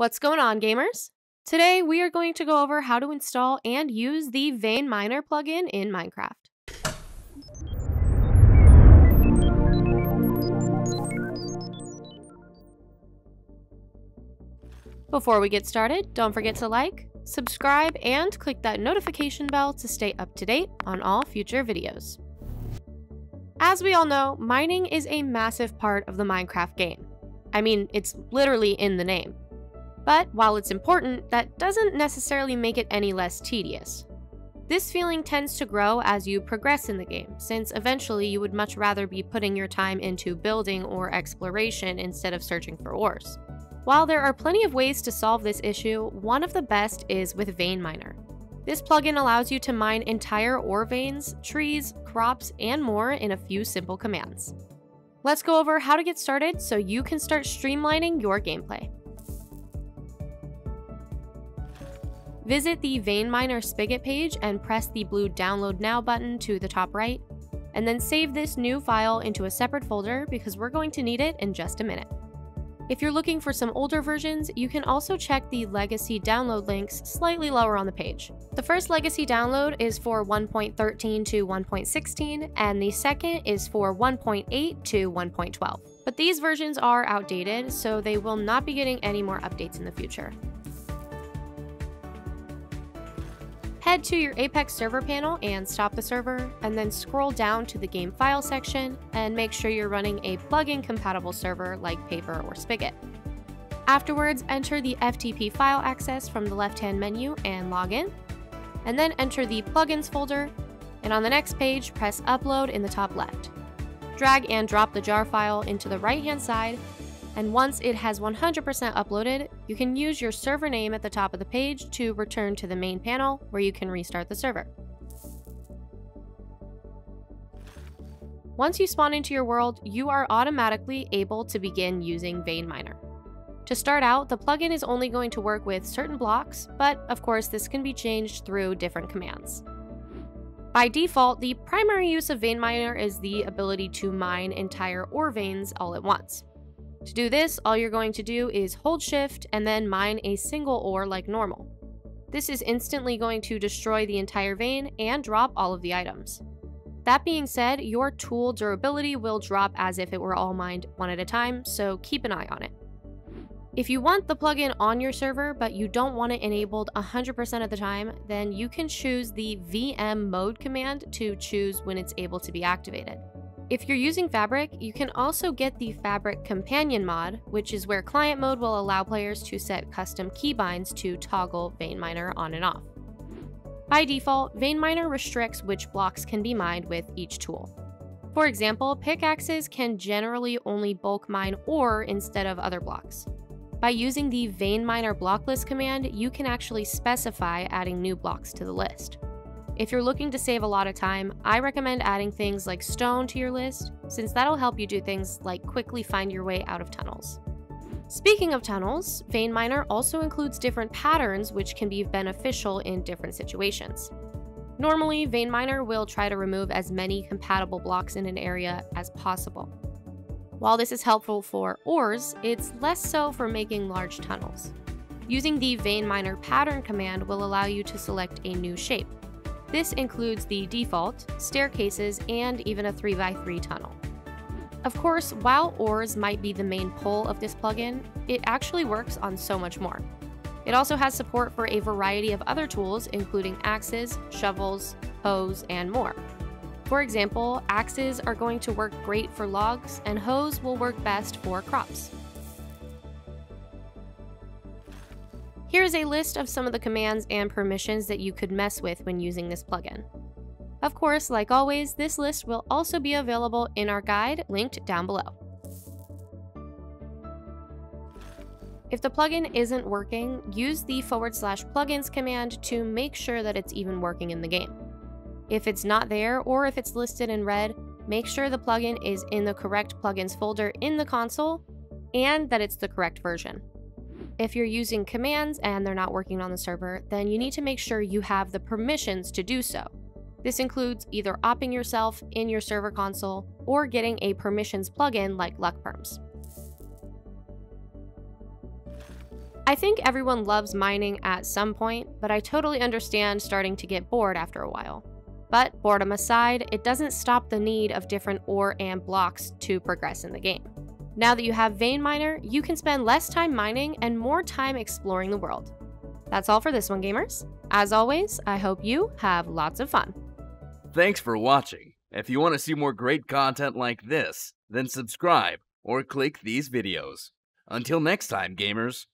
What's going on, gamers? Today, we are going to go over how to install and use the Vein Miner plugin in Minecraft. Before we get started, don't forget to like, subscribe, and click that notification bell to stay up to date on all future videos. As we all know, mining is a massive part of the Minecraft game. I mean, it's literally in the name. But while it's important, that doesn't necessarily make it any less tedious. This feeling tends to grow as you progress in the game, since eventually you would much rather be putting your time into building or exploration instead of searching for ores. While there are plenty of ways to solve this issue, one of the best is with Vein Miner. This plugin allows you to mine entire ore veins, trees, crops, and more in a few simple commands. Let's go over how to get started so you can start streamlining your gameplay. Visit the Vein Miner Spigot page and press the blue Download Now button to the top right, and then save this new file into a separate folder because we're going to need it in just a minute. If you're looking for some older versions, you can also check the legacy download links slightly lower on the page. The first legacy download is for 1.13 to 1.16, and the second is for 1.8 to 1.12. But these versions are outdated, so they will not be getting any more updates in the future. Head to your Apex server panel and stop the server, and then scroll down to the game file section and make sure you're running a plugin compatible server like Paper or Spigot. Afterwards, enter the FTP file access from the left hand menu and log in, and then enter the plugins folder, and on the next page, press upload in the top left. Drag and drop the jar file into the right hand side and once it has 100% uploaded, you can use your server name at the top of the page to return to the main panel where you can restart the server. Once you spawn into your world, you are automatically able to begin using Vein Miner. To start out, the plugin is only going to work with certain blocks, but of course this can be changed through different commands. By default, the primary use of Vein Miner is the ability to mine entire ore veins all at once. To do this, all you're going to do is hold shift and then mine a single ore like normal. This is instantly going to destroy the entire vein and drop all of the items. That being said, your tool durability will drop as if it were all mined one at a time, so keep an eye on it. If you want the plugin on your server, but you don't want it enabled 100% of the time, then you can choose the VM mode command to choose when it's able to be activated. If you're using Fabric, you can also get the Fabric Companion mod, which is where client mode will allow players to set custom keybinds to toggle Vein Miner on and off. By default, Vein Miner restricts which blocks can be mined with each tool. For example, pickaxes can generally only bulk mine ore instead of other blocks. By using the Vein Miner block list command, you can actually specify adding new blocks to the list. If you're looking to save a lot of time, I recommend adding things like stone to your list, since that'll help you do things like quickly find your way out of tunnels. Speaking of tunnels, Vein Miner also includes different patterns which can be beneficial in different situations. Normally, Vein Miner will try to remove as many compatible blocks in an area as possible. While this is helpful for ores, it's less so for making large tunnels. Using the Vein Miner pattern command will allow you to select a new shape. This includes the default, staircases, and even a 3x3 tunnel. Of course, while ores might be the main pull of this plugin, it actually works on so much more. It also has support for a variety of other tools, including axes, shovels, hoes, and more. For example, axes are going to work great for logs, and hoes will work best for crops. Here is a list of some of the commands and permissions that you could mess with when using this plugin. Of course, like always, this list will also be available in our guide linked down below. If the plugin isn't working, use the forward slash plugins command to make sure that it's even working in the game. If it's not there or if it's listed in red, make sure the plugin is in the correct plugins folder in the console and that it's the correct version. If you're using commands and they're not working on the server, then you need to make sure you have the permissions to do so. This includes either opping yourself in your server console or getting a permissions plugin like LuckPerms. I think everyone loves mining at some point, but I totally understand starting to get bored after a while. But boredom aside, it doesn't stop the need of different ore and blocks to progress in the game. Now that you have Vein Miner, you can spend less time mining and more time exploring the world. That's all for this one, gamers. As always, I hope you have lots of fun. Thanks for watching. If you want to see more great content like this, then subscribe or click these videos. Until next time, gamers.